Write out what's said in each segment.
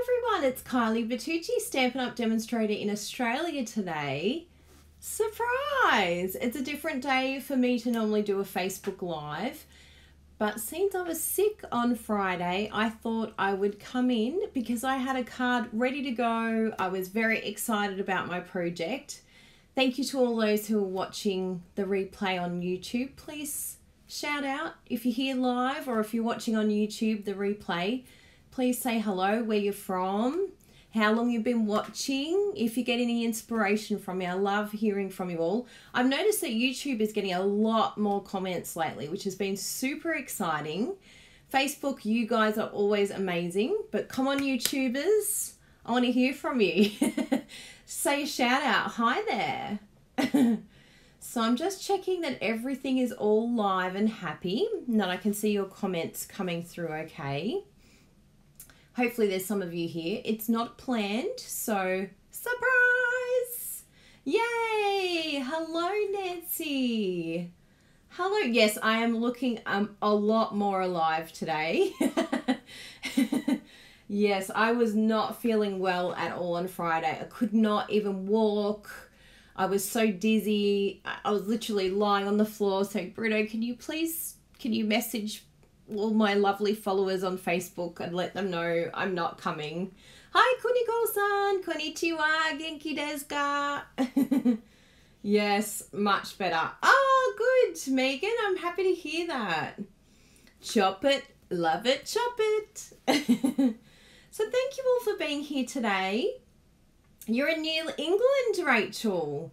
everyone, it's Kylie Bertucci, Stampin' Up! demonstrator in Australia today. Surprise! It's a different day for me to normally do a Facebook Live, but since I was sick on Friday, I thought I would come in because I had a card ready to go. I was very excited about my project. Thank you to all those who are watching the replay on YouTube. Please shout out if you're here live or if you're watching on YouTube the replay Please say hello, where you're from, how long you've been watching, if you get any inspiration from me. I love hearing from you all. I've noticed that YouTube is getting a lot more comments lately, which has been super exciting. Facebook, you guys are always amazing, but come on, YouTubers, I want to hear from you. Say a shout out. Hi there. so I'm just checking that everything is all live and happy, and that I can see your comments coming through okay. Hopefully, there's some of you here. It's not planned, so surprise! Yay! Hello, Nancy. Hello. Yes, I am looking um, a lot more alive today. yes, I was not feeling well at all on Friday. I could not even walk. I was so dizzy. I was literally lying on the floor saying, Bruno, can you please, can you message all my lovely followers on Facebook and let them know I'm not coming. Hi, Kuniko-san, konnichiwa, genki desu ka? yes, much better. Oh, good, Megan. I'm happy to hear that. Chop it, love it, chop it. so thank you all for being here today. You're in New England, Rachel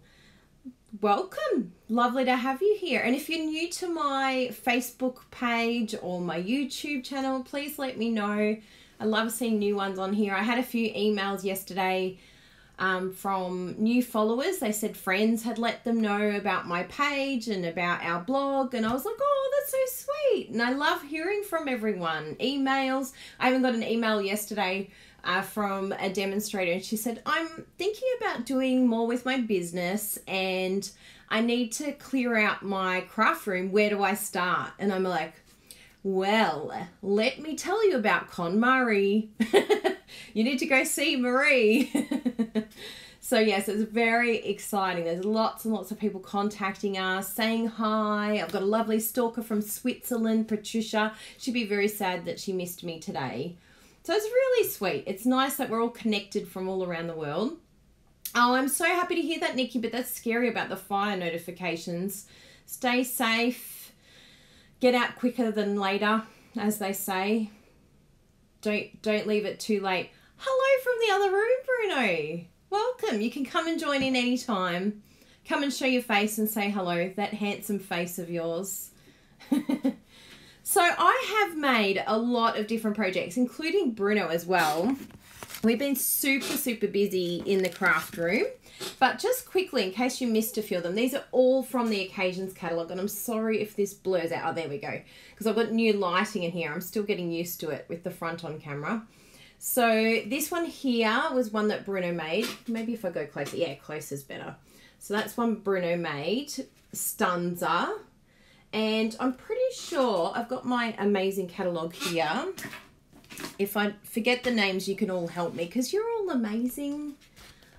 welcome. Lovely to have you here. And if you're new to my Facebook page or my YouTube channel, please let me know. I love seeing new ones on here. I had a few emails yesterday um, from new followers. They said friends had let them know about my page and about our blog. And I was like, oh, that's so sweet. And I love hearing from everyone. Emails. I even got an email yesterday uh, from a demonstrator, and she said, I'm thinking about doing more with my business and I need to clear out my craft room. Where do I start? And I'm like, well, let me tell you about KonMari. you need to go see Marie. so, yes, it's very exciting. There's lots and lots of people contacting us, saying hi. I've got a lovely stalker from Switzerland, Patricia. She'd be very sad that she missed me today. So it's really sweet. It's nice that we're all connected from all around the world. Oh, I'm so happy to hear that, Nikki, but that's scary about the fire notifications. Stay safe. Get out quicker than later, as they say. Don't don't leave it too late. Hello from the other room, Bruno. Welcome. You can come and join in anytime. Come and show your face and say hello. That handsome face of yours. So I have made a lot of different projects, including Bruno as well. We've been super, super busy in the craft room. But just quickly, in case you missed a few of them, these are all from the Occasions catalogue. And I'm sorry if this blurs out. Oh, there we go. Because I've got new lighting in here. I'm still getting used to it with the front on camera. So this one here was one that Bruno made. Maybe if I go closer. Yeah, closer is better. So that's one Bruno made. Stanza. And I'm pretty sure I've got my amazing catalogue here. If I forget the names, you can all help me because you're all amazing.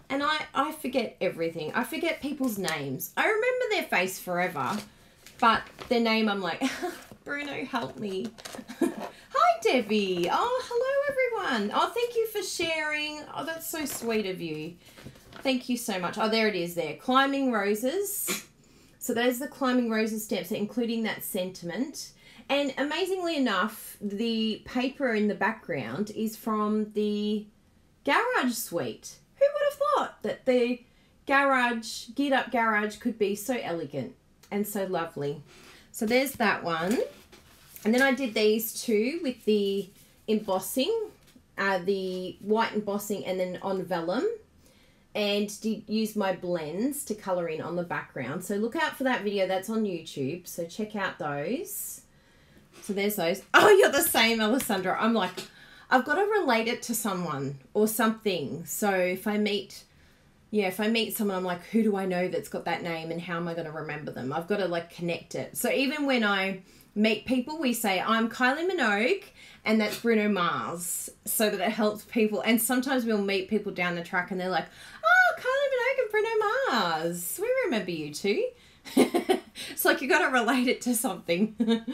And I, I forget everything. I forget people's names. I remember their face forever, but their name, I'm like, Bruno, help me. Hi, Debbie. Oh, hello, everyone. Oh, thank you for sharing. Oh, that's so sweet of you. Thank you so much. Oh, there it is there. Climbing Roses. So there's the Climbing Roses steps, including that sentiment. And amazingly enough, the paper in the background is from the Garage Suite. Who would have thought that the garage, geared up garage could be so elegant and so lovely. So there's that one. And then I did these two with the embossing, uh, the white embossing and then on vellum and use my blends to color in on the background. So look out for that video. That's on YouTube. So check out those. So there's those. Oh, you're the same, Alessandra. I'm like, I've got to relate it to someone or something. So if I meet, yeah, if I meet someone, I'm like, who do I know that's got that name and how am I going to remember them? I've got to like connect it. So even when I meet people, we say, I'm Kylie Minogue and that's Bruno Mars, so that it helps people. And sometimes we'll meet people down the track and they're like, and Bruno Mars. We remember you too. it's like you got to relate it to something.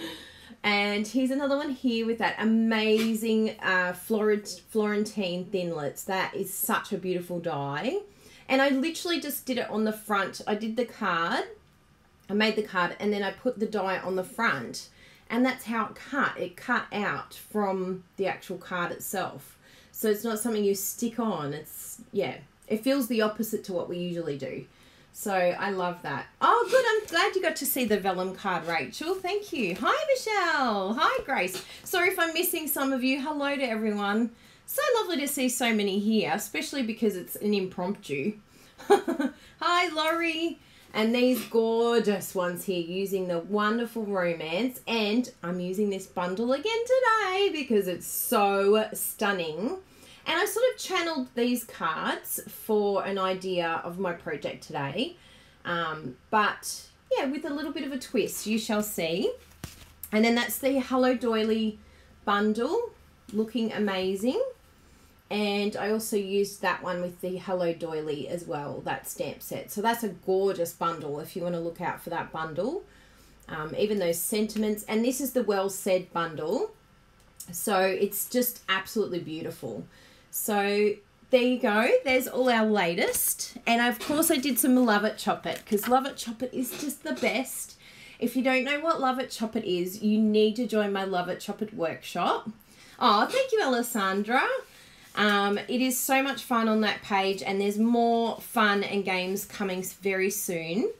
and here's another one here with that amazing uh, Florent- Florentine thinlits. That is such a beautiful die. And I literally just did it on the front. I did the card. I made the card and then I put the die on the front and that's how it cut. It cut out from the actual card itself. So it's not something you stick on. It's, yeah, it feels the opposite to what we usually do. So I love that. Oh, good. I'm glad you got to see the vellum card, Rachel. Thank you. Hi, Michelle. Hi, Grace. Sorry if I'm missing some of you. Hello to everyone. So lovely to see so many here, especially because it's an impromptu. Hi, Laurie and these gorgeous ones here using the wonderful romance and I'm using this bundle again today because it's so stunning and I sort of channeled these cards for an idea of my project today um, but yeah with a little bit of a twist you shall see and then that's the Hello Doily bundle looking amazing and I also used that one with the Hello Doily as well, that stamp set. So that's a gorgeous bundle if you want to look out for that bundle. Um, even those sentiments. And this is the Well Said bundle. So it's just absolutely beautiful. So there you go. There's all our latest. And of course I did some Love It Chop It because Love It Chop It is just the best. If you don't know what Love It Chop It is, you need to join my Love It Chop It workshop. Oh, thank you, Alessandra. Um, it is so much fun on that page, and there's more fun and games coming very soon.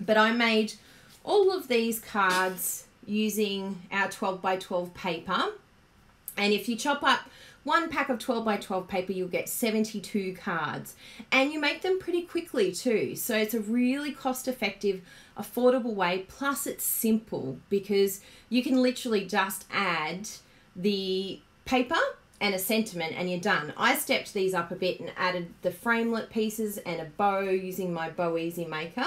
But I made all of these cards using our 12 by 12 paper. And if you chop up one pack of 12 by 12 paper, you'll get 72 cards. And you make them pretty quickly too. So it's a really cost effective, affordable way. Plus, it's simple because you can literally just add the paper and a sentiment and you're done. I stepped these up a bit and added the framelit pieces and a bow using my Bow Easy Maker.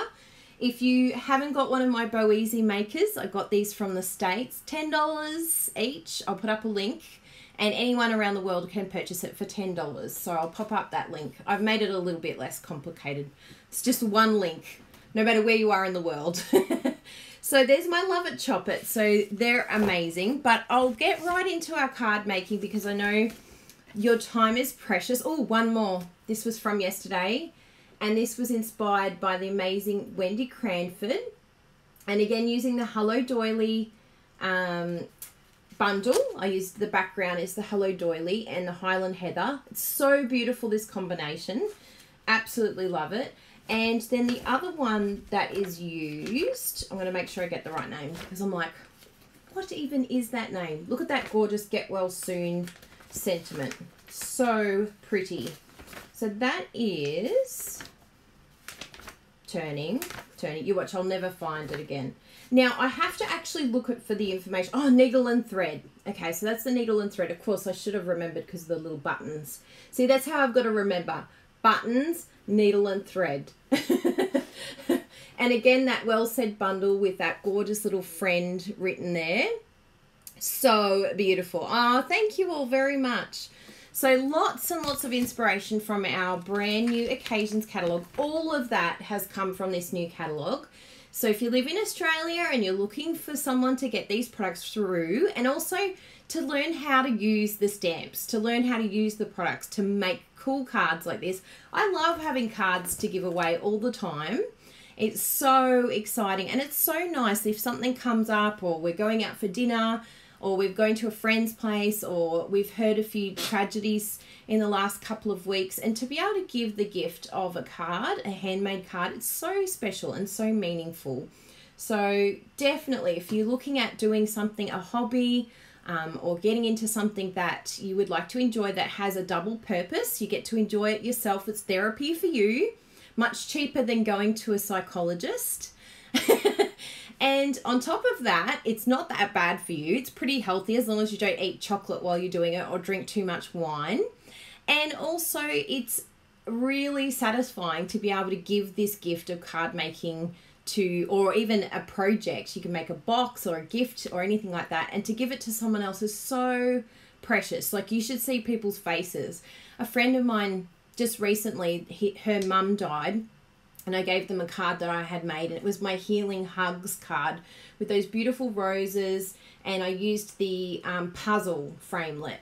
If you haven't got one of my Bow Easy makers, I got these from the States, $10 each. I'll put up a link and anyone around the world can purchase it for $10. So I'll pop up that link. I've made it a little bit less complicated. It's just one link, no matter where you are in the world. So there's my Love It Chop It. So they're amazing. But I'll get right into our card making because I know your time is precious. Oh, one more. This was from yesterday. And this was inspired by the amazing Wendy Cranford. And again, using the Hello Doily um, bundle. I used the background is the Hello Doily and the Highland Heather. It's so beautiful, this combination. Absolutely love it. And then the other one that is used, I'm going to make sure I get the right name because I'm like, what even is that name? Look at that gorgeous Get Well Soon sentiment. So pretty. So that is turning, turning. You watch, I'll never find it again. Now, I have to actually look at for the information. Oh, needle and thread. Okay, so that's the needle and thread. Of course, I should have remembered because of the little buttons. See, that's how I've got to remember. Buttons, needle and thread. and again, that well said bundle with that gorgeous little friend written there. So beautiful. Oh, thank you all very much. So lots and lots of inspiration from our brand new occasions catalogue. All of that has come from this new catalogue. So if you live in Australia and you're looking for someone to get these products through and also to learn how to use the stamps, to learn how to use the products to make cool cards like this. I love having cards to give away all the time. It's so exciting and it's so nice if something comes up or we're going out for dinner or we're going to a friend's place or we've heard a few tragedies in the last couple of weeks and to be able to give the gift of a card, a handmade card, it's so special and so meaningful. So definitely if you're looking at doing something, a hobby, um, or getting into something that you would like to enjoy that has a double purpose. You get to enjoy it yourself, it's therapy for you, much cheaper than going to a psychologist. and on top of that, it's not that bad for you. It's pretty healthy as long as you don't eat chocolate while you're doing it or drink too much wine. And also, it's really satisfying to be able to give this gift of card making to or even a project you can make a box or a gift or anything like that and to give it to someone else is so precious like you should see people's faces a friend of mine just recently he, her mum died and I gave them a card that I had made, and it was my healing hugs card with those beautiful roses, and I used the um, puzzle framelit.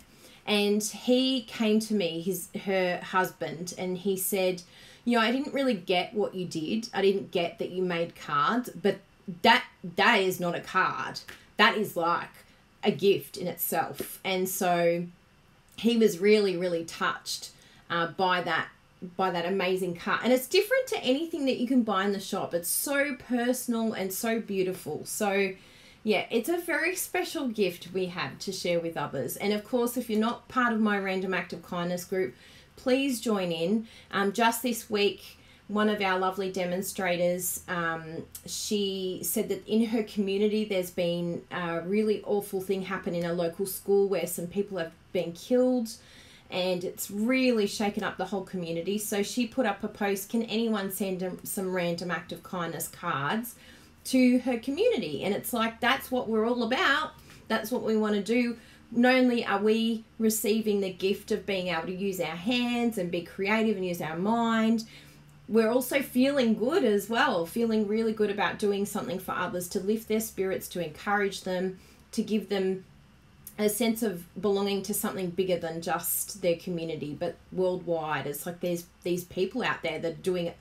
And he came to me, his her husband, and he said, "You know, I didn't really get what you did. I didn't get that you made cards, but that that is not a card. That is like a gift in itself." And so he was really, really touched uh, by that by that amazing card and it's different to anything that you can buy in the shop. It's so personal and so beautiful. So yeah it's a very special gift we have to share with others. And of course if you're not part of my random act of kindness group please join in. Um, just this week one of our lovely demonstrators um, she said that in her community there's been a really awful thing happen in a local school where some people have been killed and it's really shaken up the whole community. So she put up a post Can anyone send some random act of kindness cards to her community? And it's like, that's what we're all about. That's what we want to do. Not only are we receiving the gift of being able to use our hands and be creative and use our mind, we're also feeling good as well, feeling really good about doing something for others to lift their spirits, to encourage them, to give them a sense of belonging to something bigger than just their community, but worldwide. It's like there's these people out there that are doing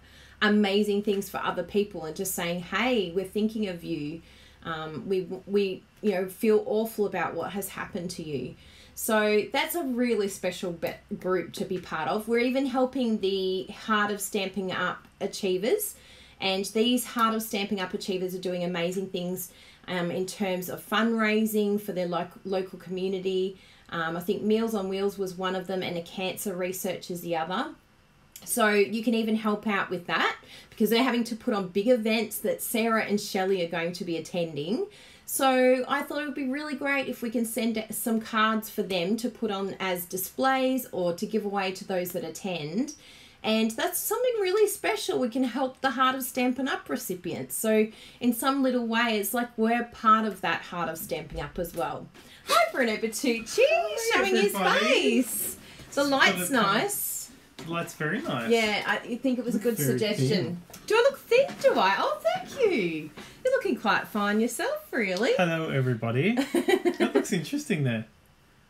amazing things for other people and just saying, "Hey, we're thinking of you." Um, we we you know feel awful about what has happened to you. So that's a really special group to be part of. We're even helping the Heart of Stampin' Up Achievers, and these Heart of Stampin' Up Achievers are doing amazing things um, in terms of fundraising for their lo- local community. Um, I think Meals on Wheels was one of them, and a cancer research is the other. So you can even help out with that because they're having to put on big events that Sarah and Shelley are going to be attending. So I thought it would be really great if we can send some cards for them to put on as displays or to give away to those that attend. And that's something really special. We can help the Heart of Stampin' Up recipients. So, in some little way, it's like we're part of that Heart of Stampin' Up as well. Hi, Bruno Bertucci, Hi, showing everybody. his face. The light's nice. The light's very nice. Yeah, I think it was a good suggestion. Do I look thin? Do I? Oh, thank you. You're looking quite fine yourself, really. Hello, everybody. that looks interesting there.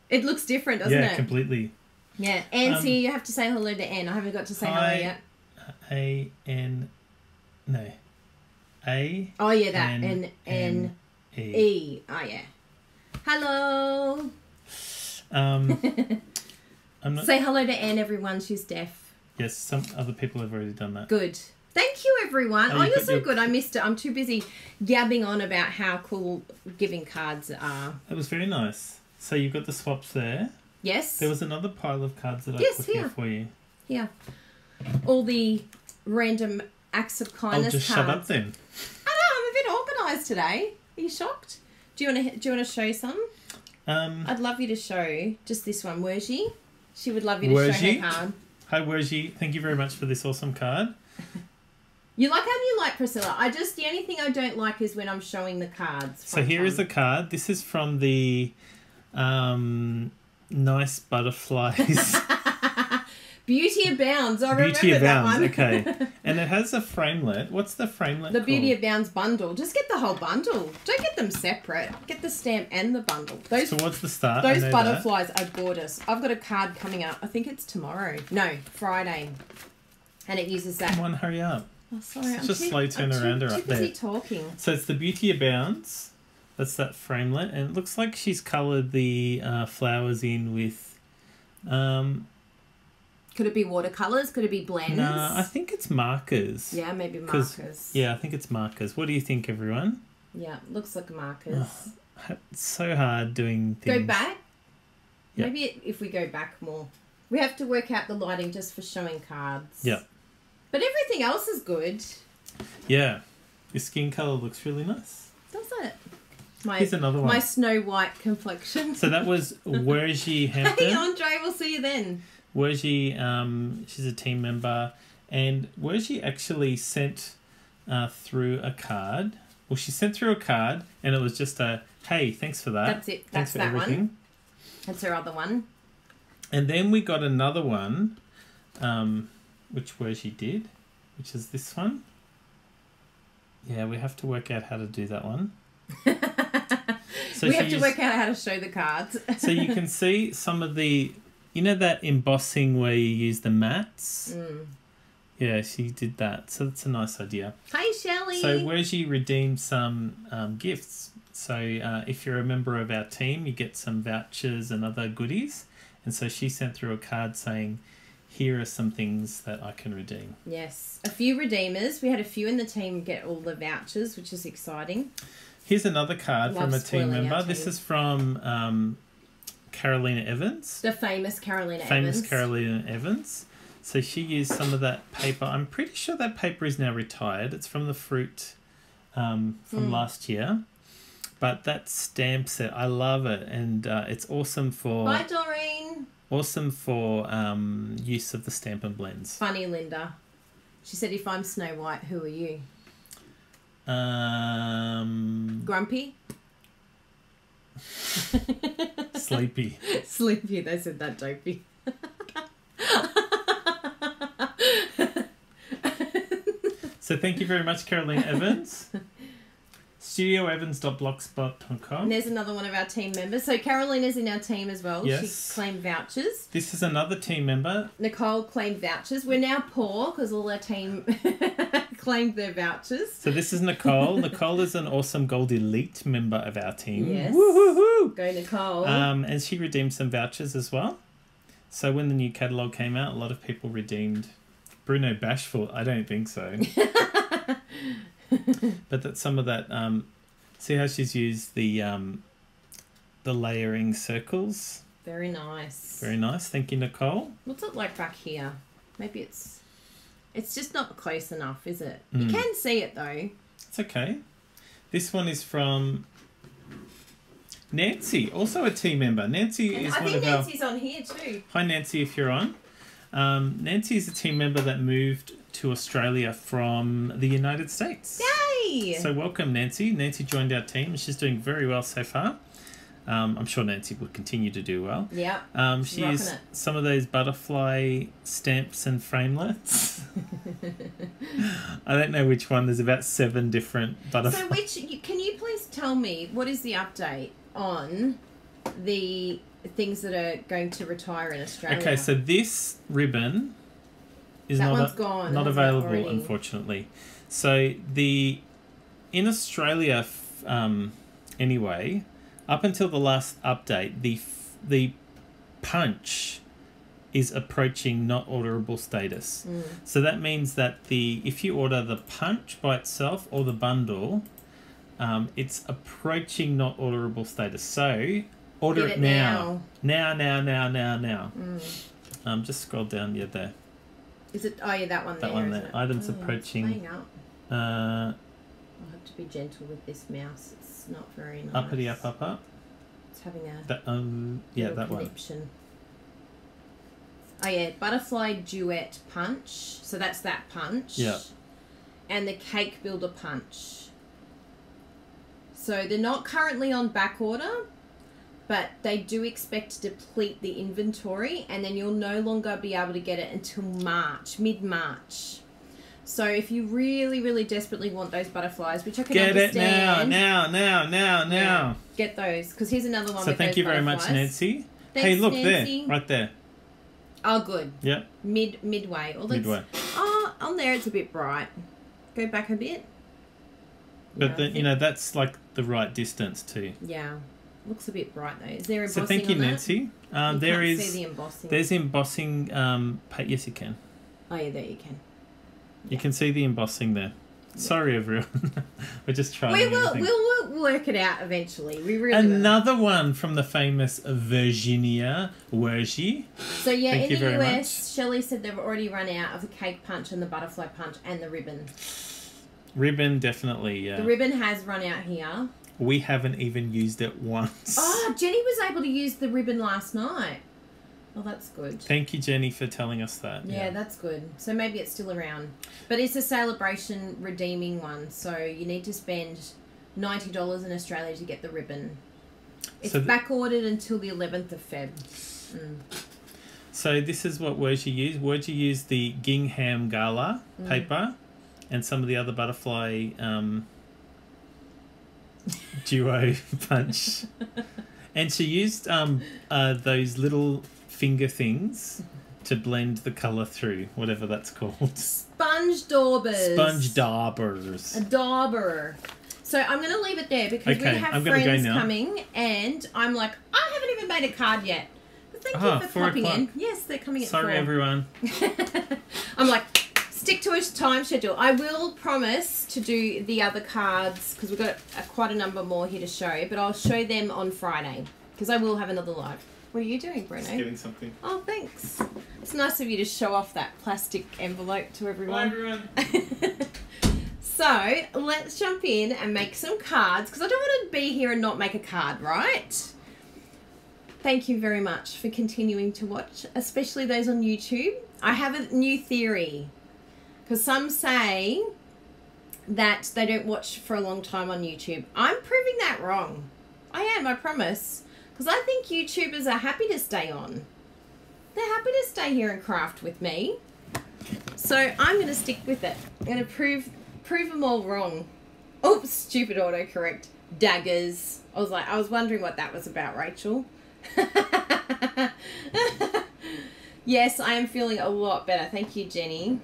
it looks different, doesn't yeah, it? Yeah, completely. Yeah. Anne, Um, see, you have to say hello to Anne. I haven't got to say hello Hi. yet. A N. No. A Oh, yeah, that. N- N N E. E. Oh, yeah. Hello. Um, I'm not. Say hello to Anne, everyone. She's deaf. Yes, some other people have already done that. Good. Thank you, everyone. Oh, Oh, you you're so your- good. I missed it. I'm too busy gabbing on about how cool giving cards are. That was very nice. So you've got the swaps there. Yes. There was another pile of cards that I put here here. for you. Yeah. All the random acts of kindness. I'll just cards. shut up then. I know. I'm a bit organised today. Are you shocked? Do you want to? Do you want to show some? Um, I'd love you to show just this one. Wergy. She would love you to show Wergy? her card. hi, Wergy. Thank you very much for this awesome card. You like how you like Priscilla. I just the only thing I don't like is when I'm showing the cards. So here is the card. This is from the um, Nice Butterflies. Beauty Abounds. I Beauty remember that one. okay. and it has a framelit. What's the framelit the Beauty called? Abounds bundle. Just get the whole bundle. Don't get them separate. Get the stamp and the bundle. Those Towards the start. Those butterflies are gorgeous. I've got a card coming up. I think it's tomorrow. No, Friday. And it uses That. that. Come on, hurry up. Oh, sorry, It's I'm just too, slow I'm turn too, too up busy there. talking. So it's the Beauty Abounds. That's that framelit. And it looks like she's coloured the uh, flowers in with. Um, Could it be watercolors? Could it be blends? no, I think it's markers. yeah, maybe 'Cause- markers. Yeah, I think it's markers. What do you think, everyone? Yeah, looks like markers. It's so hard doing things. Go back. Yeah. Maybe if we go back more. We have to work out the lighting just for showing cards. Yeah. But everything else is good. Yeah. Your skin colour looks really nice. Does it? My Here's another one. my snow white complexion. So that was Wergy hey Hampton. Andre, we'll see you then. Wergy, um, she's a team member, and Wergy actually sent uh, through a card. Well, she sent through a card, and it was just a hey, thanks for that. That's it. Thanks That's for that everything. one. That's her other one. And then we got another one, um, which where she did, which is this one. Yeah, we have to work out how to do that one. So we have to used- work out how to show the cards. so you can see some of the, you know that embossing where you use the mats. Mm. Yeah, she did that. So that's a nice idea. Hi, Shelley. So where she redeemed some um, gifts. So uh, if you're a member of our team, you get some vouchers and other goodies. And so she sent through a card saying, "Here are some things that I can redeem." Yes, a few redeemers. We had a few in the team get all the vouchers, which is exciting. Here's another card Love from a team member. This team. is from um, Carolina Evans, The famous Carolina famous Evans. Carolina Evans. So she used some of that paper. I'm pretty sure that paper is now retired. It's from the fruit um, from Hmm. last year. But that stamp set, I love it, and uh, it's awesome for Bye, Doreen. awesome for um, use of the stamp and blends. Funny Linda. She said, "If I'm Snow White, who are you? Um, Grumpy, sleepy. sleepy." They said that, dopey. So thank you very much, Caroline Evans. And StudioEvans.blogspot.com. there's another one of our team members. So Carolina's in our team as well. Yes. She claimed vouchers. This is another team member. Nicole claimed vouchers. We're now poor because all our team claimed their vouchers. So this is Nicole. Nicole is an awesome Gold Elite member of our team. Yes. Woo-hoo-hoo! Go Nicole. Um, and she redeemed some vouchers as well. So when the new catalogue came out, a lot of people redeemed. Bruno Bashful, I don't think so. but that some of that. Um, see how she's used the um, the layering circles. Very nice. Very nice. Thank you, Nicole. What's it like back here? Maybe it's it's just not close enough, is it? You Mm. can see it though. It's okay. This one is from Nancy, also a team member. Nancy And is I one think of our. Nancy's on here too. Hi, Nancy, if you're on. Um, Nancy is a team member that moved to Australia from the United States. Yay! So, welcome, Nancy. Nancy joined our team. She's doing very well so far. Um, I'm sure Nancy will continue to do well. yeah. Um, She's she used some of those butterfly stamps and framelits. I don't know which one. There's about seven different butterflies. So which can you please tell me what is the update on the things that are going to retire in Australia? Okay, so this ribbon is that not one's a- gone. not available, already? unfortunately. So the in Australia, um, anyway, up until the last update, the the punch is approaching not orderable status. Mm. So that means that the if you order the punch by itself or the bundle, um, it's approaching not orderable status. So order it, it now. now, now, now, now, now. Mm. Um, just scroll down. Yeah, there. Is it? Oh yeah, that one That there. one there. Items Oh, approaching. Uh, I'll have to be gentle with this mouse. It's not very nice. uppity up, up, up. It's having a That um, yeah, that one. Oh yeah, butterfly duet punch. So that's that punch. Yeah. And the cake builder punch. So they're not currently on back order, but they do expect to deplete the inventory, and then you'll no longer be able to get it until March, mid March. So if you really, really desperately want those butterflies, which I can Get it now, understand, now, now, now, Yeah. now. get those because here's another one. So thank you very much. Nancy. hey, look Nancy. there, right there. Oh, good. Yep, Mid midway. Let's- midway. Oh, on there it's a bit bright. Go back a bit. But Yeah, I then you know that's like the right distance too. Yeah, looks a bit bright though. Is there So embossing thank you, on that? Nancy. Um, You there is see the embossing. there's embossing. Um, pa- yes, you can. Oh yeah, there you can. You can see the embossing there. Sorry, everyone. We're just trying. We will. everything. We'll, work it out eventually. We really will. Another one from the famous Virginia Wergy. So yeah, Thank in the US, Shelley said they've already run out of the cake punch and the butterfly punch and the ribbon. Ribbon, definitely, yeah. The ribbon has run out here. we haven't even used it once. Oh, Jenny was able to use the ribbon last night. Oh, that's good. Thank you, Jenny, for telling us that. Yeah, that's good. So maybe it's still around. But it's a celebration redeeming one. So you need to spend $90 in Australia to get the ribbon. It's So th- back ordered until the 11th of Feb. Mm. So this is what words you use. Words you use the gingham gala Mm. paper, and some of the other butterfly um, duo punch. And she used um, uh, those little finger things to blend the colour through, whatever that's called. Sponge daubers. Sponge daubers. A dauber. So I'm going to leave it there because Okay, we have I'm go friends now. coming, and I'm like, I haven't even made a card yet. But thank Ah, you for four popping in. Yes, they're coming at Sorry, four. everyone. I'm like, stick to a time schedule. I will promise to do the other cards because we've got a, quite a number more here to show, but I'll show them on Friday because I will have another live. What are you doing, Bruno? something. Oh, thanks. It's nice of you to show off that plastic envelope to Bye, everyone. everyone. so let's jump in and make some cards because I don't want to be here and not make a card, right? Thank you very much for continuing to watch, especially those on YouTube. I have a new theory because some say that they don't watch for a long time on YouTube. I'm proving that wrong. I am, I promise. Because I think YouTubers are happy to stay on. They're happy to stay here and craft with me. So I'm going to stick with it. I'm going to prove prove them all wrong. Oops, stupid autocorrect. Daggers. I was like, I was wondering what that was about, Rachel. yes, I am feeling a lot better. Thank you, Jenny.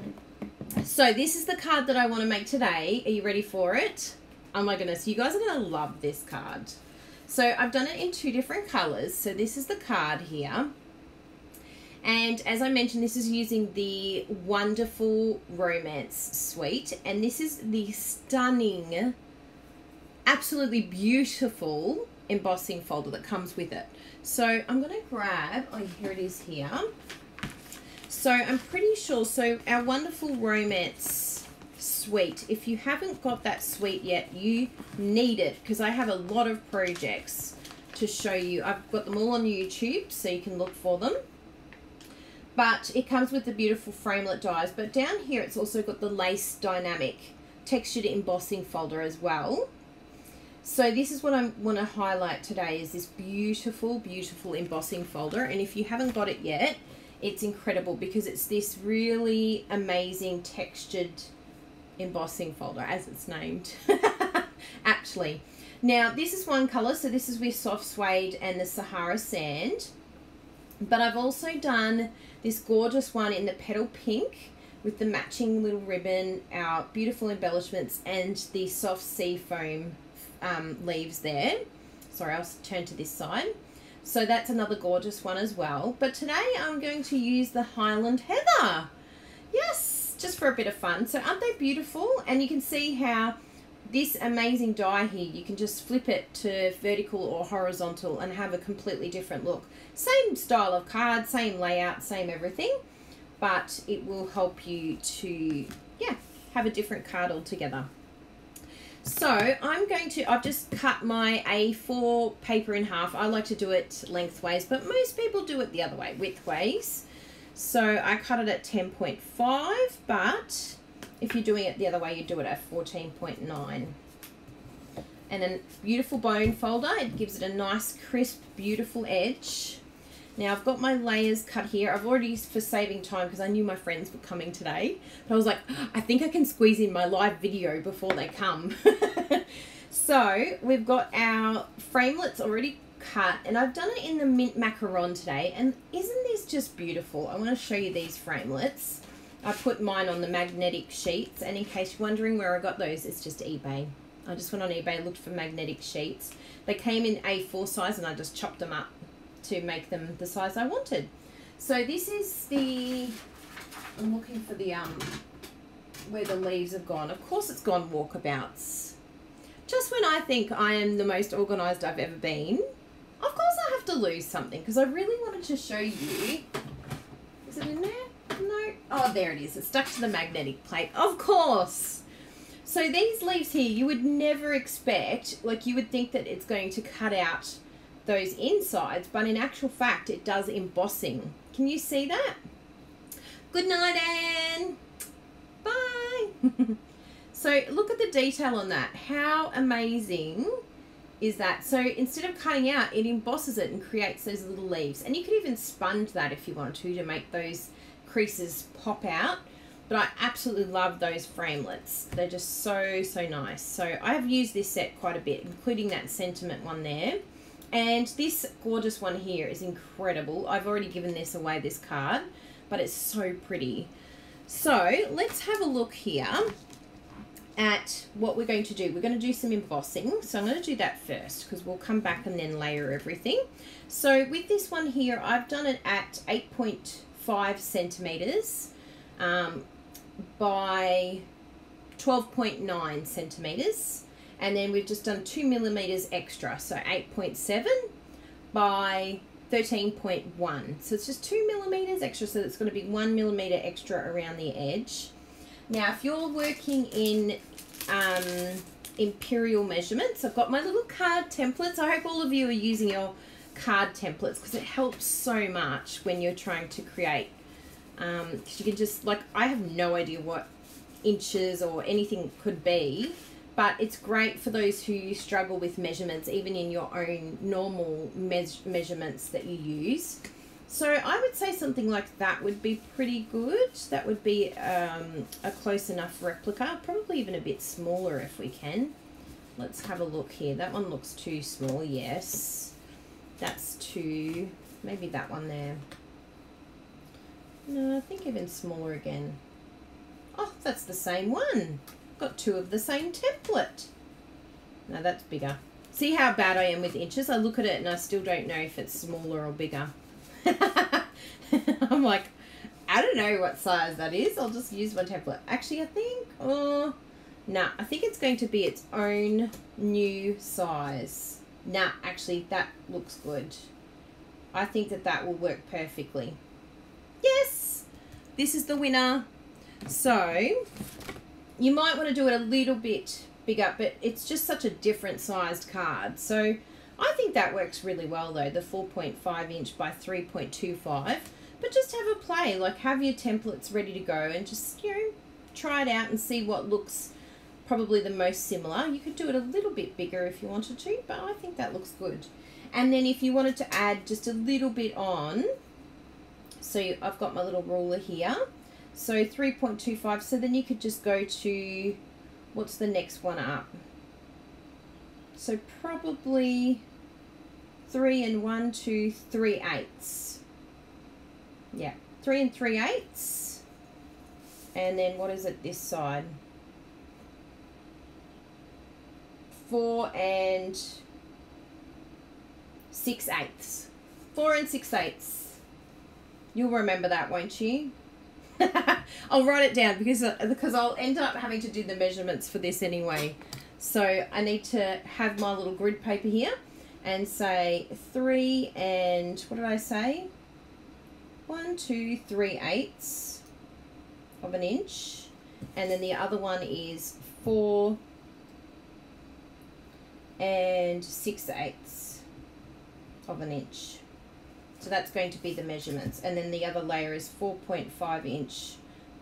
So this is the card that I want to make today. Are you ready for it? Oh my goodness, you guys are going to love this card. So I've done it in two different colors. So this is the card here. And as I mentioned, this is using the wonderful Romance Suite. And this is the stunning, absolutely beautiful embossing folder that comes with it. So I'm going to grab, oh, here it is here. So I'm pretty sure, so our wonderful Romance Suite, if you haven't got that suite yet, you need it because I have a lot of projects to show you. I've got them all on YouTube, so you can look for them. But it comes with the beautiful framelit dies but down here it's also got the lace dynamic textured embossing folder as well. So this is what I want to highlight today is this beautiful beautiful embossing folder and if you haven't got it yet it's incredible because it's this really amazing textured embossing folder as it's named actually now this is one color so this is with soft suede and the Sahara sand but I've also done this gorgeous one in the petal pink with the matching little ribbon, our beautiful embellishments, and the soft sea foam um, leaves there. Sorry, I'll turn to this side. So that's another gorgeous one as well. But today I'm going to use the Highland Heather. Yes, just for a bit of fun. So aren't they beautiful? And you can see how this amazing die here, you can just flip it to vertical or horizontal and have a completely different look. Same style of card, same layout, same everything, but it will help you to, yeah, have a different card altogether. So I'm going to, I've just cut my A4 paper in half. I like to do it lengthways, but most people do it the other way, widthways. So I cut it at 10.5, but if you're doing it the other way, you do it at 14.9. And a beautiful bone folder. It gives it a nice, crisp, beautiful edge. Now I've got my layers cut here. I've already, used for saving time, because I knew my friends were coming today, but I was like, I think I can squeeze in my live video before they come. so we've got our framelits already cut, and I've done it in the mint macaron today. And isn't this just beautiful? I want to show you these framelits. I put mine on the magnetic sheets, and in case you're wondering where I got those, it's just eBay. I just went on eBay, looked for magnetic sheets. They came in A4 size, and I just chopped them up to make them the size I wanted. So this is the, I'm looking for the, um, where the leaves have gone. Of course it's gone walkabouts. Just when I think I am the most organised I've ever been, of course I have to lose something, because I really wanted to show you, is it in there? No. Oh, there it is. It's stuck to the magnetic plate. Of course. So these leaves here, you would never expect, like you would think that it's going to cut out those insides, but in actual fact, it does embossing Can you see that? Good night, Anne. Bye. so look at the detail on that. How amazing is that? So instead of cutting out, it embosses it and creates those little leaves. And you could even sponge that if you want to to make those creases pop out. But I absolutely love those framelits. They're just so, so nice. So I have used this set quite a bit, including that sentiment one there. And this gorgeous one here is incredible. I've already given this away, this card, but it's so pretty. So let's have a look here at what we're going to do. We're going to do some embossing. So I'm going to do that first because we'll come back and then layer everything. So with this one here, I've done it at 8.5 centimeters um, by 12.9 centimeters. And then we've just done two millimeters extra. So 8.7 by 13.1. So it's just two millimeters extra. So it's going to be one millimeter extra around the edge. Now, if you're working in um, imperial measurements, I've got my little card templates. I hope all of you are using your card templates because it helps so much when you're trying to create. Because um, you can just, like, I have no idea what inches or anything could be, but it's great for those who struggle with measurements, even in your own normal me measurements that you use. So I would say something like that would be pretty good. That would be um, a close enough replica, probably even a bit smaller if we can. Let's have a look here. That one looks too small, yes. That's too, maybe that one there. No, I think even smaller again. Oh, that's the same one. Got two of the same template. Now that's bigger. See how bad I am with inches? I look at it and I still don't know if it's smaller or bigger. I'm like, I don't know what size that is. I'll just use my template. Actually, I think, oh, nah, I think it's going to be its own new size. Nah, actually, that looks good. I think that that will work perfectly. Yes, this is the winner. So, you might want to do it a little bit bigger, but it's just such a different sized card. So, I think that works really well though, the 4.5 inch by 3.25. But just have a play, like have your templates ready to go and just, you know, try it out and see what looks probably the most similar. You could do it a little bit bigger if you wanted to, but I think that looks good. And then if you wanted to add just a little bit on, so I've got my little ruler here. So 3.25, so then you could just go to, what's the next one up? So probably three and one, two, three eighths. Yeah, three and three eighths. And then what is it this side? Four and six eighths. Four and six eighths. You'll remember that, won't you? I'll write it down because uh, because I'll end up having to do the measurements for this anyway. So I need to have my little grid paper here and say three and what did I say? One, two, three eighths of an inch. And then the other one is four and six eighths of an inch. So that's going to be the measurements. And then the other layer is 4.5 inch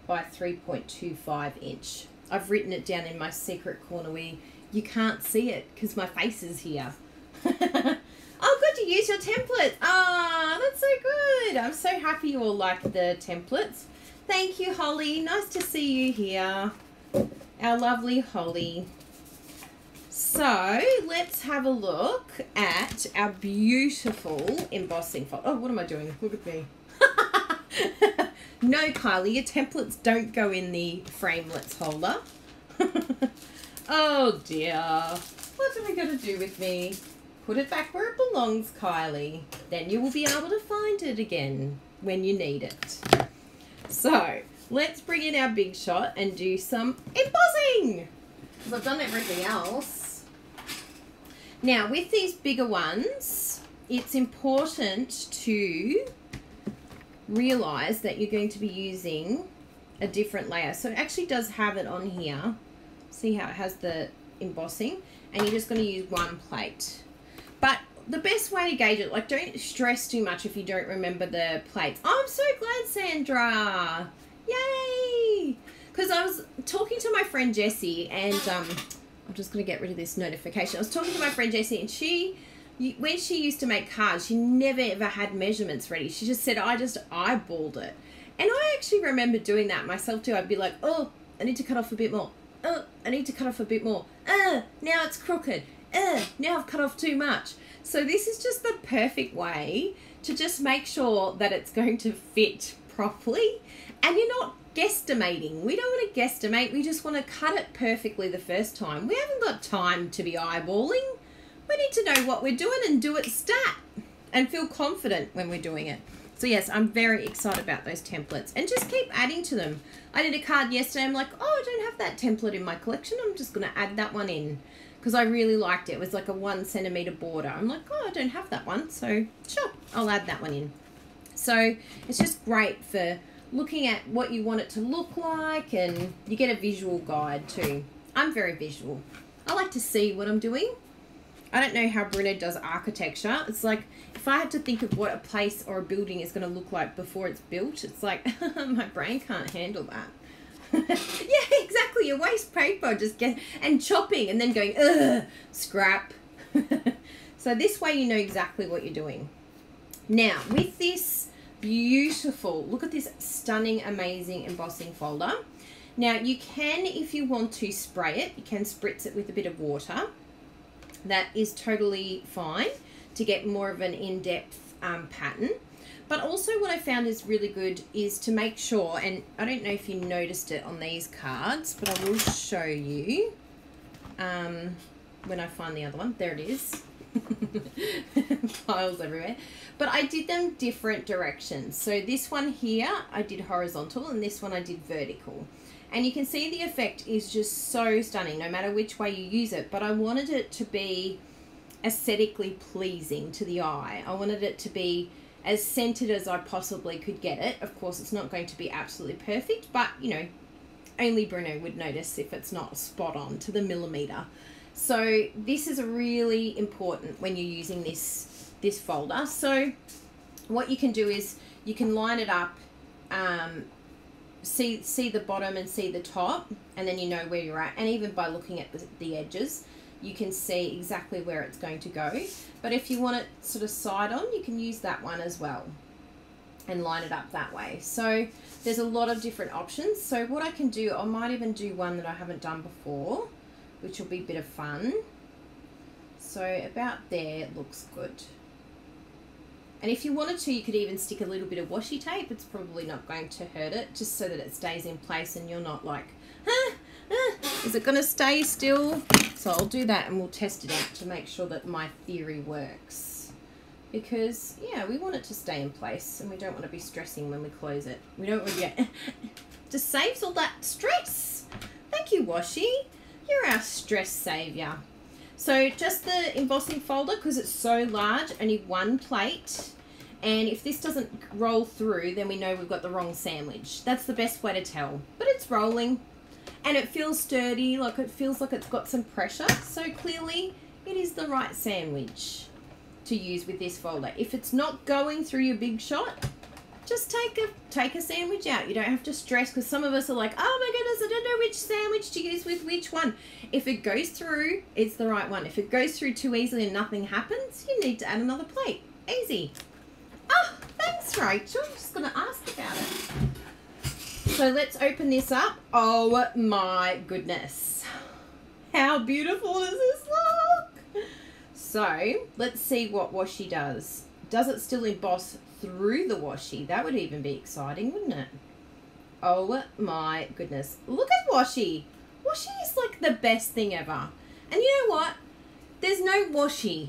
by 3.25 inch. I've written it down in my secret corner where you can't see it because my face is here. oh, good to use your template. Ah, oh, that's so good. I'm so happy you all like the templates. Thank you, Holly. Nice to see you here. Our lovely Holly. So let's have a look at our beautiful embossing file. Oh, what am I doing? Look at me. no, Kylie, your templates don't go in the framelits holder. Oh dear. What are we going to do with me? Put it back where it belongs, Kylie. Then you will be able to find it again when you need it. So, let's bring in our big shot and do some embossing. Because I've done everything else. Now, with these bigger ones, it's important to realize that you're going to be using a different layer. So it actually does have it on here See how it has the embossing? And you're just going to use one plate. But the best way to gauge it, like, don't stress too much if you don't remember the plates. Oh, I'm so glad, Sandra. Yay! Because I was talking to my friend Jessie, and um, I'm just going to get rid of this notification. I was talking to my friend Jessie, and she, when she used to make cards, she never ever had measurements ready. She just said, I just eyeballed it. And I actually remember doing that myself too. I'd be like, oh, I need to cut off a bit more. Oh, I need to cut off a bit more. Uh, now it's crooked. Uh, now I've cut off too much. So this is just the perfect way to just make sure that it's going to fit properly and you're not guesstimating. We don't want to guesstimate, we just want to cut it perfectly the first time. We haven't got time to be eyeballing. We need to know what we're doing and do it stat and feel confident when we're doing it. So yes, I'm very excited about those templates and just keep adding to them. I did a card yesterday. I'm like, oh, I don't have that template in my collection. I'm just going to add that one in because I really liked it. It was like a one centimeter border. I'm like, oh, I don't have that one. So sure, I'll add that one in. So it's just great for looking at what you want it to look like and you get a visual guide too. I'm very visual. I like to see what I'm doing. I don't know how Bruno does architecture. It's like if I had to think of what a place or a building is going to look like before it's built, it's like my brain can't handle that. yeah, exactly. A waste paper just get and chopping and then going ugh scrap. so this way you know exactly what you're doing. Now with this beautiful, look at this stunning, amazing embossing folder. Now you can, if you want to spray it, you can spritz it with a bit of water. That is totally fine to get more of an in-depth um, pattern. But also what I found is really good is to make sure, and I don't know if you noticed it on these cards, but I will show you um, when I find the other one. There it is. Piles everywhere. But I did them different directions. So this one here, I did horizontal, and this one I did vertical. And you can see the effect is just so stunning, no matter which way you use it. But I wanted it to be aesthetically pleasing to the eye. I wanted it to be as centered as I possibly could get it. Of course, it's not going to be absolutely perfect, but you know, only Bruno would notice if it's not spot on to the millimeter. So this is really important when you're using this this folder. So what you can do is you can line it up, um, see see the bottom and see the top, and then you know where you're at. And even by looking at the, the edges, you can see exactly where it's going to go. But if you want it sort of side on, you can use that one as well and line it up that way. So there's a lot of different options. So what I can do, I might even do one that I haven't done before, which will be a bit of fun. So about there looks good. And if you wanted to, you could even stick a little bit of washi tape. It's probably not going to hurt it, just so that it stays in place and you're not like, huh, is it going to stay still? So I'll do that and we'll test it out to make sure that my theory works. Because, yeah, we want it to stay in place and we don't want to be stressing when we close it. We don't want to get... just saves all that stress. Thank you, Washi. You're our stress savior. So just the embossing folder, because it's so large, only one plate. And if this doesn't roll through, then we know we've got the wrong sandwich. That's the best way to tell. But it's rolling and it feels sturdy like it feels like it's got some pressure. So clearly it is the right sandwich to use with this folder. If it's not going through your big shot just take a take a sandwich out. You don't have to stress because some of us are like oh my goodness i don't know which sandwich to use with which one. If it goes through it's the right one. If it goes through too easily and nothing happens you need to add another plate. Easy. Oh thanks rachel. I'm just gonna ask about it so let's open this up. Oh my goodness. How beautiful does this look? So let's see what washi does. Does it still emboss through the washi? That would even be exciting, wouldn't it? Oh my goodness. Look at washi. Washi is like the best thing ever. And you know what? There's no washi.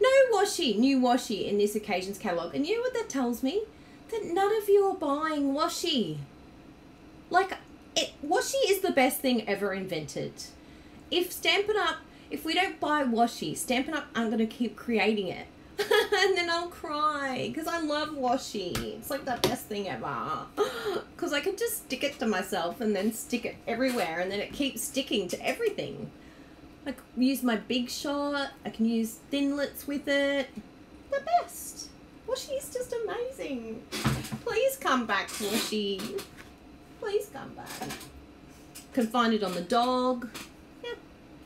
No washi, new washi in this occasion's catalogue. And you know what that tells me? That none of you are buying washi. Like, it, washi is the best thing ever invented. If Stampin' Up, if we don't buy washi, Stampin' Up I'm going to keep creating it. and then I'll cry because I love washi. It's like the best thing ever. Because I can just stick it to myself and then stick it everywhere and then it keeps sticking to everything. I can use my big shot. I can use thinlits with it. The best. Washi is just amazing. Please come back, Washi. Please come back. Can find it on the dog. Yeah,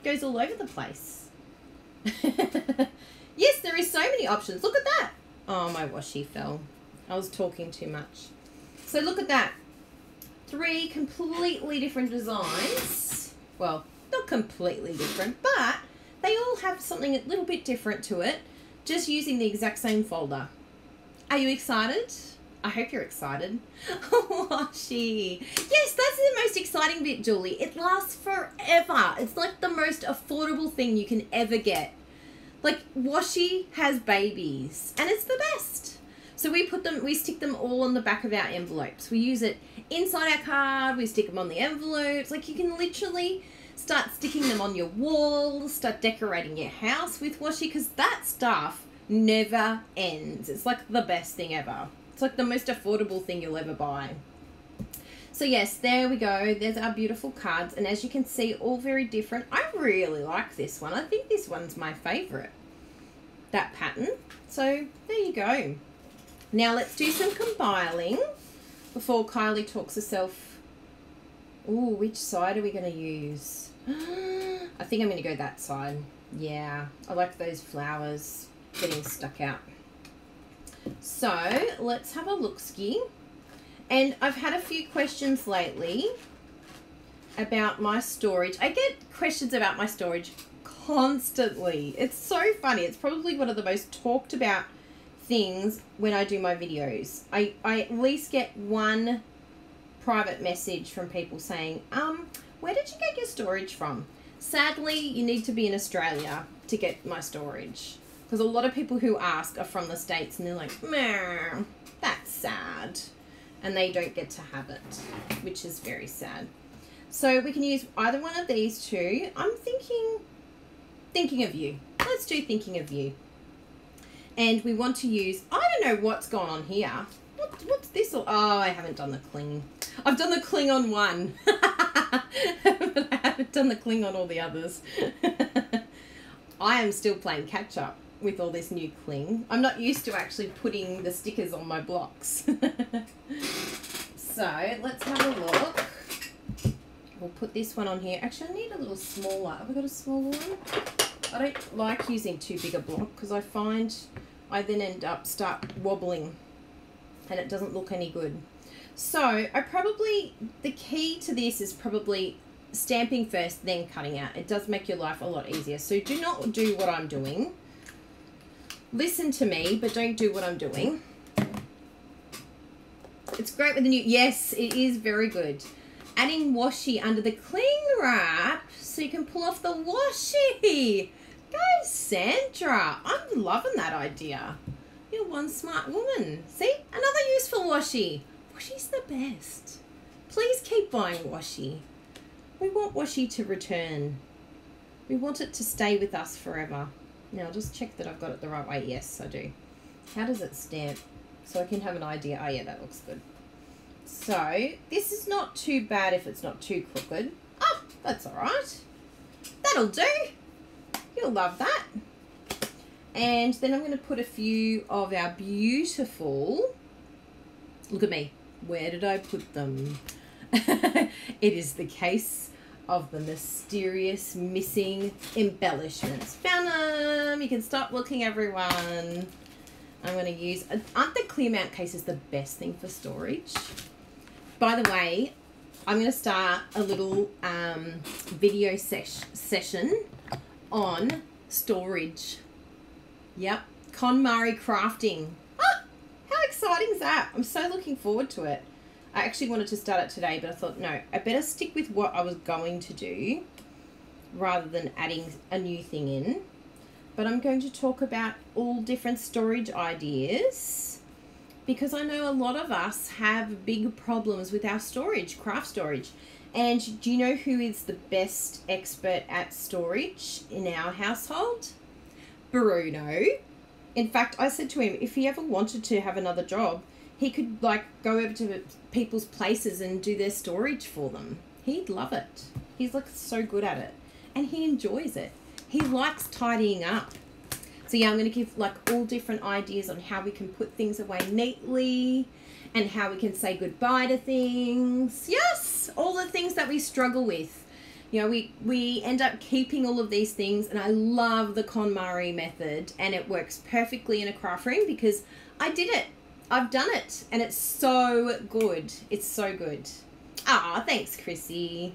goes all over the place. yes, there is so many options. Look at that. Oh, my washi fell. I was talking too much. So look at that. Three completely different designs. Well, not completely different, but they all have something a little bit different to it, just using the exact same folder. Are you excited? I hope you're excited. Washi. Yes, that's the most exciting bit, Julie. It lasts forever. It's like the most affordable thing you can ever get. Like, Washi has babies, and it's the best. So we put them, we stick them all on the back of our envelopes. We use it inside our card, we stick them on the envelopes. Like, you can literally start sticking them on your walls, start decorating your house with washi, because that stuff never ends. It's like the best thing ever. It's like the most affordable thing you'll ever buy. So yes, there we go. There's our beautiful cards. And as you can see, all very different. I really like this one. I think this one's my favorite. That pattern. So there you go. Now let's do some compiling before Kylie talks herself. Ooh, which side are we going to use? I think I'm going to go that side. Yeah, I like those flowers getting stuck out. So let's have a look ski. And I've had a few questions lately about my storage. I get questions about my storage constantly. It's so funny. It's probably one of the most talked about things when I do my videos. I, I at least get one private message from people saying, um, where did you get your storage from? Sadly, you need to be in Australia to get my storage. Because a lot of people who ask are from the States and they're like, meh, that's sad. And they don't get to have it, which is very sad. So we can use either one of these two. I'm thinking, thinking of you. Let's do thinking of you. And we want to use, I don't know what's gone on here. What, what's this? Oh, I haven't done the cling. I've done the cling on one. but I haven't done the cling on all the others. I am still playing catch up with all this new cling. I'm not used to actually putting the stickers on my blocks. so let's have a look. We'll put this one on here. Actually, I need a little smaller. Have got a smaller one? I don't like using too big a block because I find I then end up start wobbling and it doesn't look any good. So I probably, the key to this is probably stamping first, then cutting out. It does make your life a lot easier. So do not do what I'm doing listen to me, but don't do what I'm doing. It's great with the new, yes, it is very good. Adding washi under the cling wrap so you can pull off the washi. Go, Sandra. I'm loving that idea. You're one smart woman. See, another useful washi. Washi's the best. Please keep buying washi. We want washi to return. We want it to stay with us forever. Now just check that I've got it the right way. Yes, I do. How does it stamp? So I can have an idea. Oh yeah, that looks good. So this is not too bad if it's not too crooked. Oh, that's all right. That'll do. You'll love that. And then I'm going to put a few of our beautiful, look at me, where did I put them? it is the case of the mysterious missing embellishments. Found them! You can stop looking, everyone. I'm going to use... Aren't the clear mount cases the best thing for storage? By the way, I'm going to start a little um, video ses session on storage. Yep. KonMari crafting. Ah, how exciting is that? I'm so looking forward to it. I actually wanted to start it today, but I thought, no, I better stick with what I was going to do rather than adding a new thing in. But I'm going to talk about all different storage ideas because I know a lot of us have big problems with our storage, craft storage. And do you know who is the best expert at storage in our household? Bruno. In fact, I said to him, if he ever wanted to have another job, he could like go over to people's places and do their storage for them. He'd love it. He's like so good at it. and he enjoys it. He likes tidying up. So yeah, I'm going to give like all different ideas on how we can put things away neatly and how we can say goodbye to things. Yes, all the things that we struggle with. You know, we, we end up keeping all of these things, and I love the KonMari method, and it works perfectly in a craft room because I did it. I've done it, and it's so good. It's so good. Ah, thanks, Chrissy.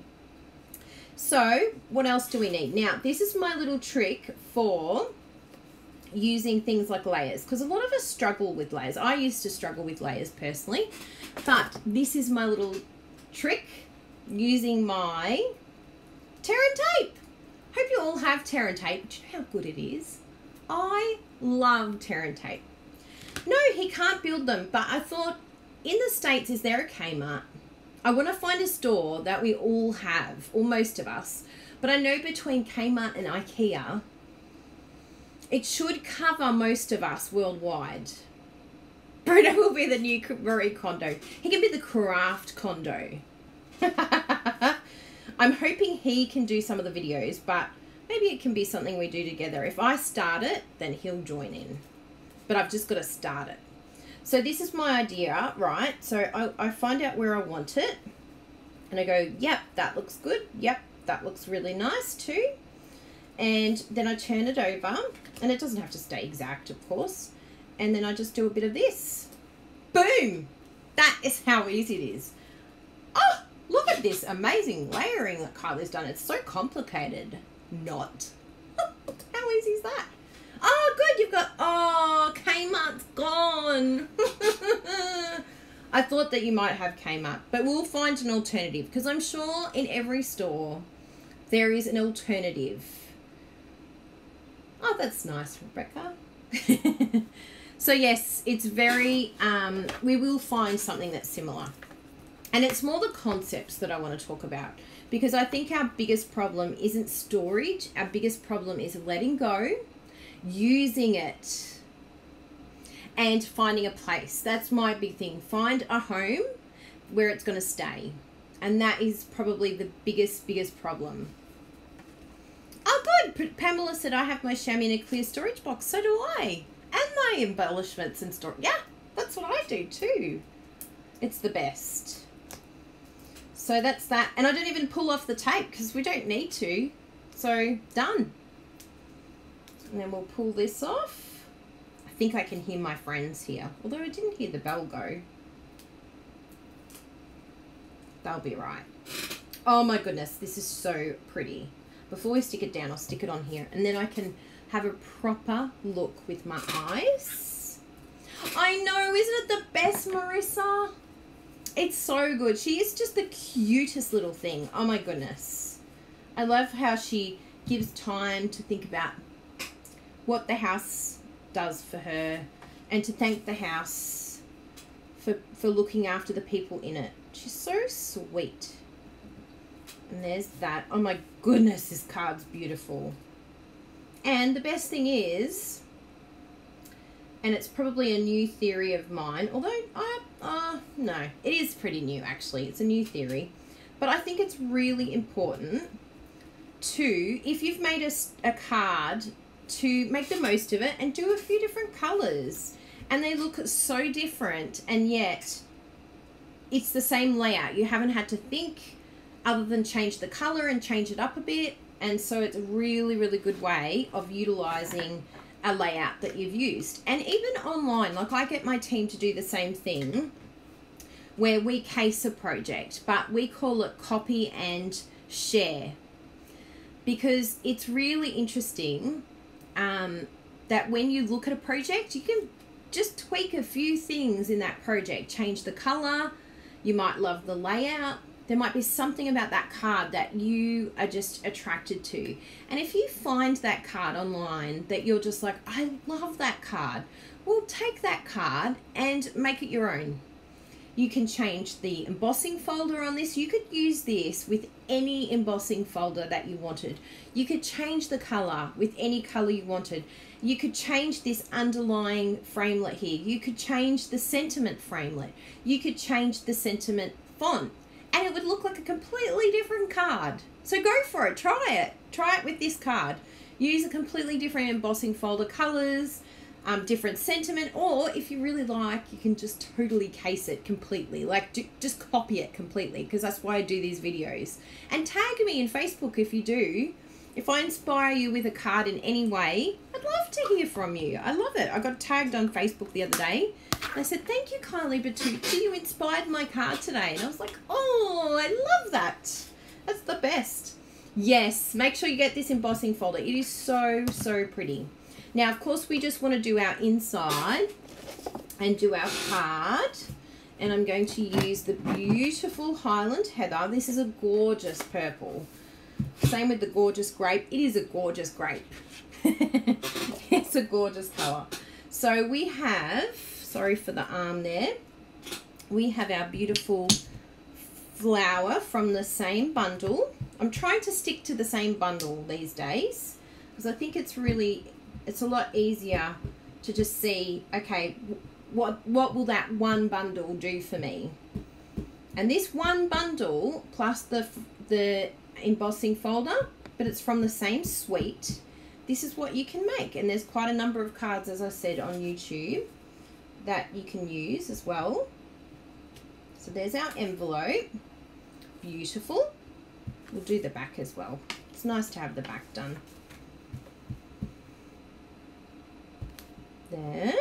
So, what else do we need? Now, this is my little trick for using things like layers because a lot of us struggle with layers. I used to struggle with layers personally, but this is my little trick using my tear and tape. Hope you all have tear and tape. Do you know how good it is? I love tear and tape. No, he can't build them, but I thought in the States, is there a Kmart? I want to find a store that we all have, or most of us. But I know between Kmart and IKEA, it should cover most of us worldwide. Bruno will be the new Marie Kondo. He can be the craft Kondo. I'm hoping he can do some of the videos, but maybe it can be something we do together. If I start it, then he'll join in. But I've just got to start it. So this is my idea, right? So I, I find out where I want it. And I go, yep, that looks good. Yep, that looks really nice too and then I turn it over and it doesn't have to stay exact of course and then I just do a bit of this boom that is how easy it is oh look at this amazing layering that Kylie's done it's so complicated not how easy is that oh good you've got oh Kmart's gone I thought that you might have Kmart but we'll find an alternative because I'm sure in every store there is an alternative Oh, that's nice, Rebecca. so yes, it's very, um, we will find something that's similar. And it's more the concepts that I want to talk about because I think our biggest problem isn't storage. Our biggest problem is letting go, using it, and finding a place. That's my big thing. Find a home where it's going to stay. And that is probably the biggest, biggest problem. Oh, good. Pamela said I have my chamois in a clear storage box. So do I. And my embellishments and storage. Yeah, that's what I do too. It's the best. So that's that. And I don't even pull off the tape because we don't need to. So, done. And then we'll pull this off. I think I can hear my friends here. Although I didn't hear the bell go. They'll be right. Oh my goodness, this is so pretty. Before we stick it down, I'll stick it on here. And then I can have a proper look with my eyes. I know, isn't it the best, Marissa? It's so good. She is just the cutest little thing. Oh my goodness. I love how she gives time to think about what the house does for her and to thank the house for, for looking after the people in it. She's so sweet. And there's that. Oh my goodness, this card's beautiful. And the best thing is, and it's probably a new theory of mine, although I, uh, no, it is pretty new actually. It's a new theory. But I think it's really important to, if you've made a, a card, to make the most of it and do a few different colors. And they look so different, and yet it's the same layout. You haven't had to think other than change the color and change it up a bit. And so it's a really, really good way of utilizing a layout that you've used. And even online, like I get my team to do the same thing where we case a project, but we call it copy and share because it's really interesting um, that when you look at a project, you can just tweak a few things in that project, change the color. You might love the layout there might be something about that card that you are just attracted to. And if you find that card online that you're just like, I love that card, well, take that card and make it your own. You can change the embossing folder on this. You could use this with any embossing folder that you wanted. You could change the color with any color you wanted. You could change this underlying framelit here. You could change the sentiment framelit. You could change the sentiment font and it would look like a completely different card. So go for it. Try it. Try it with this card. Use a completely different embossing folder colors, um, different sentiment, or if you really like, you can just totally case it completely. Like, do, just copy it completely because that's why I do these videos. And tag me in Facebook if you do. If I inspire you with a card in any way, I'd love to hear from you. I love it. I got tagged on Facebook the other day. I said, Thank you, Kylie Bertucci. You inspired my card today. And I was like, Oh, I love that. That's the best. Yes, make sure you get this embossing folder. It is so, so pretty. Now, of course, we just want to do our inside and do our card. And I'm going to use the beautiful Highland Heather. This is a gorgeous purple. Same with the gorgeous grape. It is a gorgeous grape. it's a gorgeous colour. So we have, sorry for the arm there, we have our beautiful flower from the same bundle. I'm trying to stick to the same bundle these days because I think it's really, it's a lot easier to just see, okay, what, what will that one bundle do for me? And this one bundle plus the, the embossing folder, but it's from the same suite. This is what you can make. And there's quite a number of cards, as I said, on YouTube that you can use as well. So there's our envelope. Beautiful. We'll do the back as well. It's nice to have the back done. There.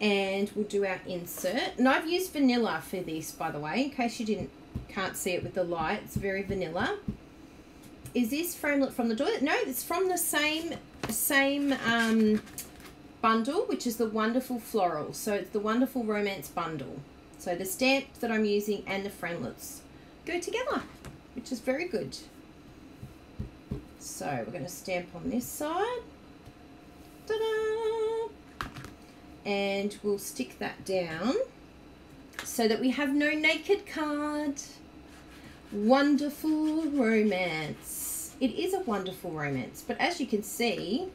And we'll do our insert. And I've used vanilla for this, by the way, in case you didn't can't see it with the light. It's very vanilla. Is this framelit from the toilet? No, it's from the same same um, bundle, which is the Wonderful Floral. So it's the Wonderful Romance bundle. So the stamp that I'm using and the framelits go together, which is very good. So we're going to stamp on this side. And we'll stick that down so that we have no naked card. Wonderful romance. It is a wonderful romance, but as you can see,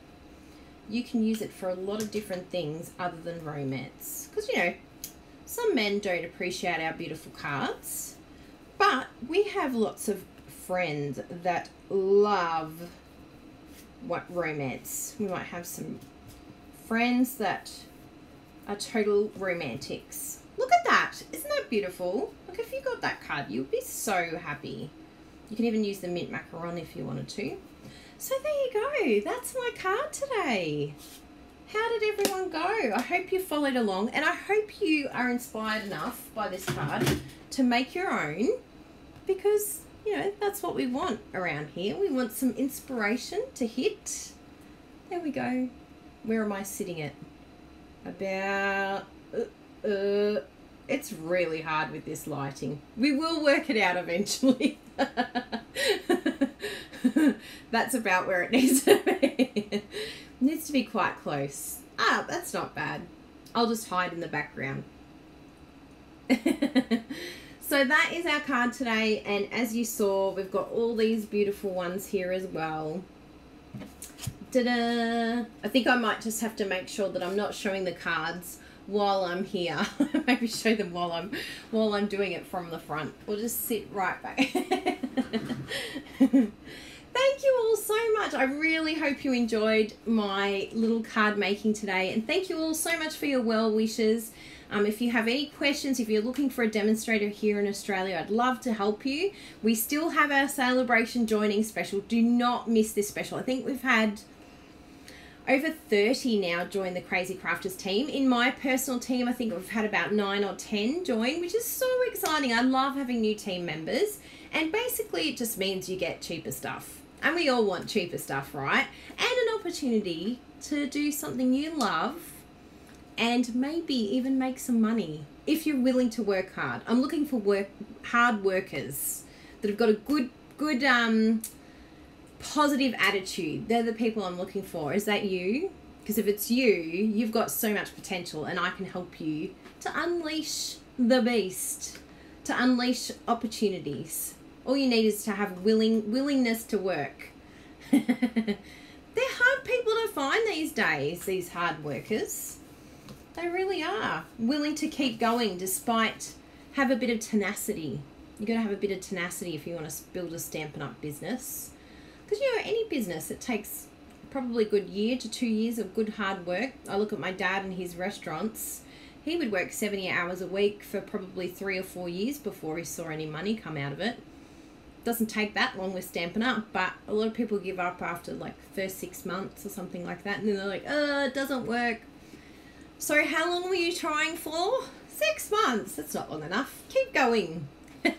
you can use it for a lot of different things other than romance. Because, you know, some men don't appreciate our beautiful cards, but we have lots of friends that love what romance. We might have some friends that are total romantics Look at that. Isn't that beautiful? Look, if you got that card, you'd be so happy. You can even use the mint macaron if you wanted to. So there you go. That's my card today. How did everyone go? I hope you followed along and I hope you are inspired enough by this card to make your own because, you know, that's what we want around here. We want some inspiration to hit. There we go. Where am I sitting it? About uh, it's really hard with this lighting. We will work it out eventually. that's about where it needs to be. it needs to be quite close. Ah, that's not bad. I'll just hide in the background. so that is our card today. And as you saw, we've got all these beautiful ones here as well. Ta-da! I think I might just have to make sure that I'm not showing the cards while I'm here. Maybe show them while I'm while I'm doing it from the front. We'll just sit right back. thank you all so much. I really hope you enjoyed my little card making today. And thank you all so much for your well wishes. Um, if you have any questions, if you're looking for a demonstrator here in Australia, I'd love to help you. We still have our celebration joining special. Do not miss this special. I think we've had over 30 now join the Crazy Crafters team. In my personal team, I think we've had about 9 or 10 join, which is so exciting. I love having new team members. And basically, it just means you get cheaper stuff. And we all want cheaper stuff, right? And an opportunity to do something you love and maybe even make some money if you're willing to work hard. I'm looking for work hard workers that have got a good good um positive attitude. They're the people I'm looking for. Is that you? Because if it's you, you've got so much potential, and I can help you to unleash the beast, to unleash opportunities. All you need is to have willing willingness to work. They're hard people to find these days, these hard workers. They really are. Willing to keep going despite have a bit of tenacity. You got to have a bit of tenacity if you want to build a Stampin' Up business. Because you know, any business, it takes probably a good year to two years of good hard work. I look at my dad and his restaurants. He would work 70 hours a week for probably three or four years before he saw any money come out of it. Doesn't take that long with Stampin' Up, but a lot of people give up after like first six months or something like that, and then they're like, "Uh, it doesn't work." So how long were you trying for? Six months. That's not long enough. Keep going. so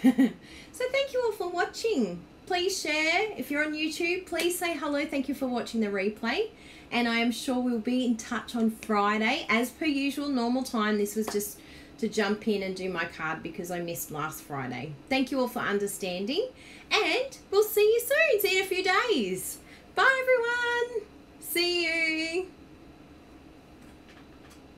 thank you all for watching. Please share. If you're on YouTube, please say hello. Thank you for watching the replay. And I am sure we'll be in touch on Friday. As per usual, normal time. This was just to jump in and do my card because I missed last Friday. Thank you all for understanding. And we'll see you soon. See you in a few days. Bye, everyone. See you.